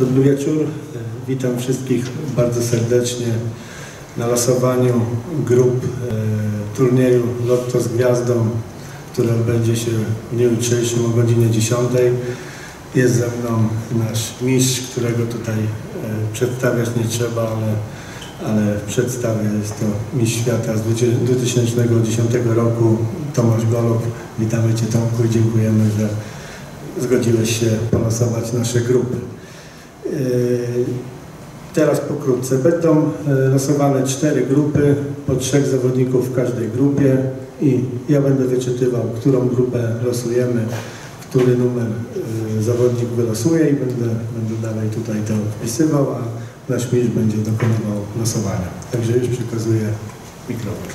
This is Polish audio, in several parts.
Dobry wieczór. Witam wszystkich bardzo serdecznie na losowaniu grup e, turnieju Lotto z Gwiazdą, które odbędzie się w dniu jutrzejszym o godzinie 10. Jest ze mną nasz mistrz, którego tutaj e, przedstawiać nie trzeba, ale, ale przedstawię. Jest to mistrz świata z 2010 roku, Tomasz Golob. Witamy Cię Tomku i dziękujemy, że zgodziłeś się polosować nasze grupy. Yy, teraz pokrótce. Będą e, losowane cztery grupy, po trzech zawodników w każdej grupie i ja będę wyczytywał, którą grupę losujemy, który numer e, zawodnik wylosuje i będę, będę dalej tutaj to wpisywał, a nasz mistrz będzie dokonywał losowania. Także już przekazuję mikrofon.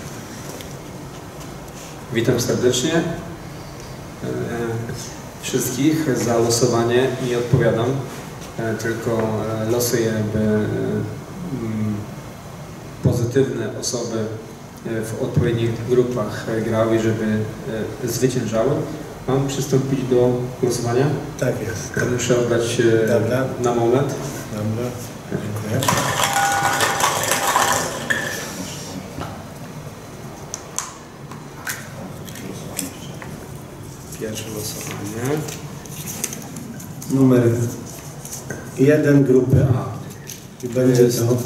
Witam serdecznie wszystkich za losowanie i odpowiadam. E, Tylko e, losuję, by e, mm, pozytywne osoby w odpowiednich grupach grały, żeby zwyciężały. Mam przystąpić do głosowania? Tak jest. To muszę oddać Dobra. na moment. Dobra, dziękuję. Pierwsze losowanie. Numer jeden grupy A. I będzie to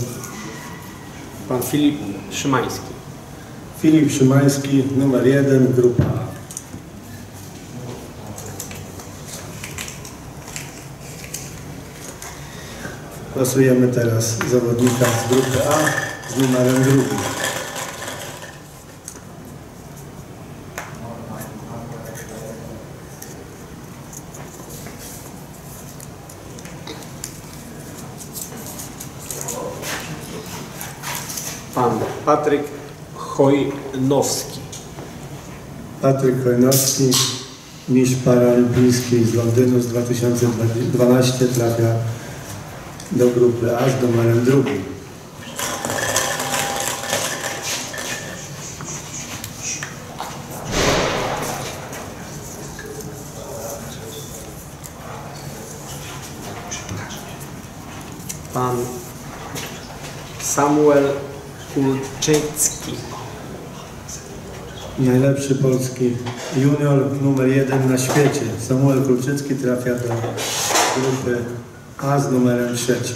Pan Filip Szymański. Filip Szymański, numer jeden, grupa A. Losujemy teraz zawodnika z grupy A z numerem drugim. Pan Patryk Chojnowski. Patryk Hojnowski, mistrz paraolimpijski z Londynu z 2012 trafia do grupy A z numerem drugim. Pan Samuel Kulczycki. Najlepszy polski junior numer jeden na świecie. Samuel Kulczycki trafia do grupy A z numerem trzecim.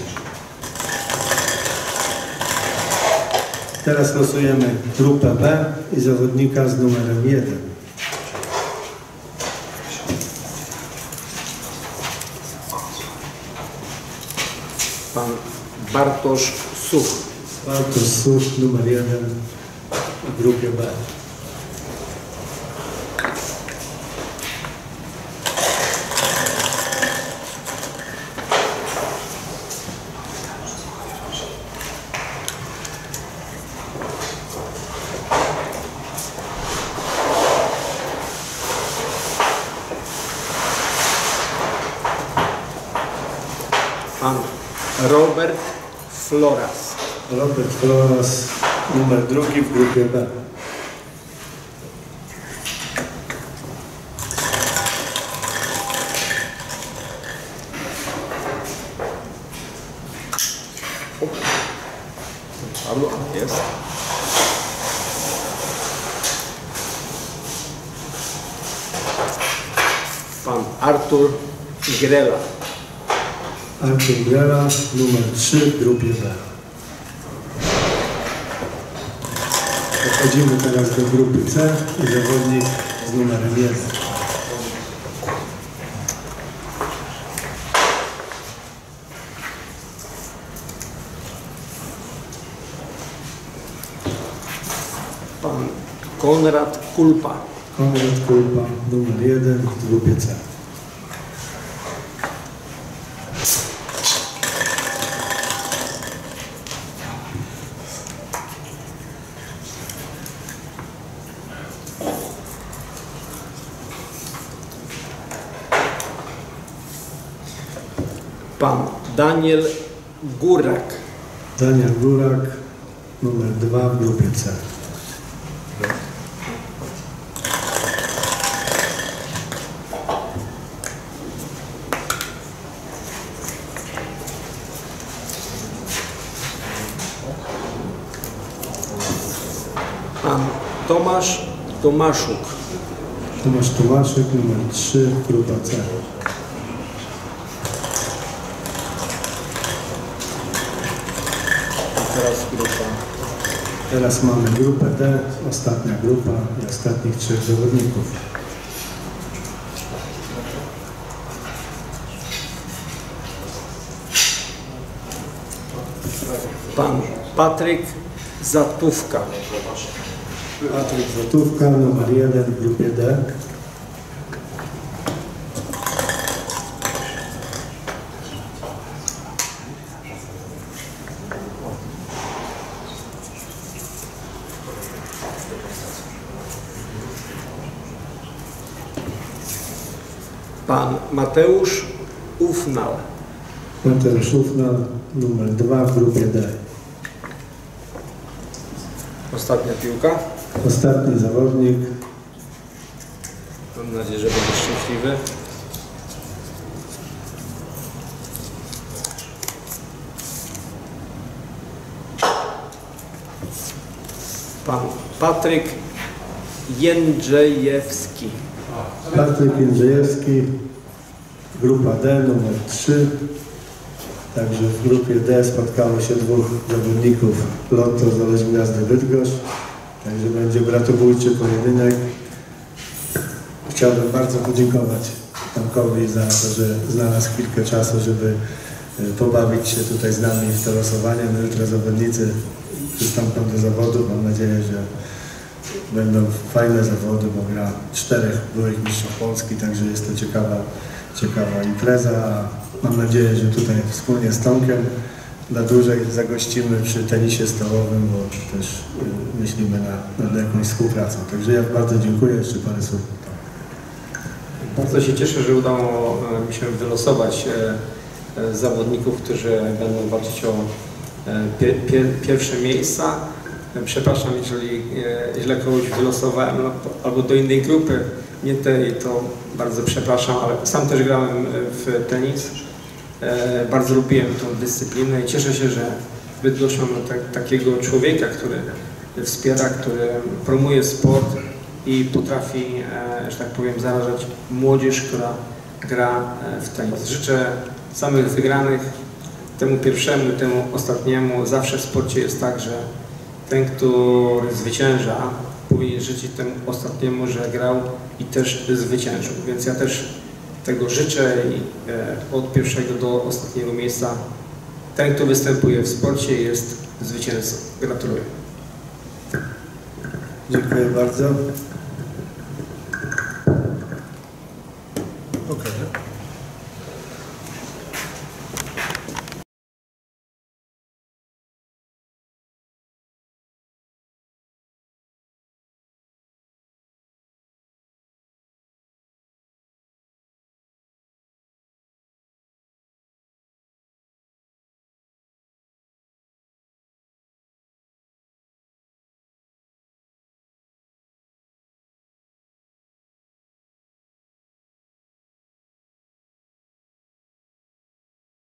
Teraz losujemy grupę B i zawodnika z numerem 1. Pan Bartosz Such. Bartosz Such, numer 1 w grupie B. Pan Robert Floras. Robert numer drugi w grupie B. Pablo jest. Pan Artur Grela. Artur Grela, numer 3 w grupie B. Przechodzimy teraz do grupy C i zawodnik z numerem 1. Pan Konrad Kulpa. Konrad Kulpa, numer 1 w grupie C. Pan Daniel Górak. Daniel Górak, numer dwa w grupie C. Pan Tomasz Tomaszuk. Tomasz Tomaszek, numer 3, grupa C. teraz grupa. Teraz mamy grupę D, ostatnia grupa i ostatnich trzech zawodników. Pan Patryk Zatówka. Patryk Złotówka, numer 1 w grupie D. Pan Mateusz Ufnal. Mateusz Ufnal, numer 2 w grupie D. Ostatnia piłka. Ostatni zawodnik, Mam nadzieję, że będzie szczęśliwy. Pan Patryk Jędrzejewski. Patryk Jędrzejewski, grupa D, numer 3. Także w grupie D spotkało się dwóch zawodników Lotto Zależ Gwiazdy Bydgoszcz. Także będzie bratobójczy pojedynek. Chciałbym bardzo podziękować Tomkowi za to, że znalazł chwilkę czasu, żeby e, pobawić się tutaj z nami w to losowanie. No jutro zawodnicy przystąpią do zawodu. Mam nadzieję, że będą fajne zawody, bo gra czterech byłych mistrzów Polski, także jest to ciekawa, ciekawa impreza. Mam nadzieję, że tutaj wspólnie z Tomkiem na dłużej zagościmy przy tenisie stołowym, bo też y, myślimy na, nad jakąś współpracą. Także ja bardzo dziękuję, jeszcze parę słów. Bardzo się cieszę, że udało e, mi się wylosować e, zawodników, którzy będą walczyć o pie, pie, pierwsze miejsca. Przepraszam, jeżeli e, źle kogoś wylosowałem no, albo do innej grupy, nie tej, to bardzo przepraszam, ale sam też grałem e, w tenis. E, Bardzo lubiłem tą dyscyplinę i cieszę się, że mamy tak, takiego człowieka, który wspiera, który promuje sport i potrafi, że tak powiem, zarażać młodzież, która gra w tenis. Życzę samych wygranych, temu pierwszemu, temu ostatniemu. Zawsze w sporcie jest tak, że ten, który zwycięża, powinien życzyć temu ostatniemu, że grał i też zwyciężył. Więc ja też tego życzę i e, od pierwszego do ostatniego miejsca ten, kto występuje w sporcie jest zwycięzcą. Gratuluję. Dziękuję bardzo.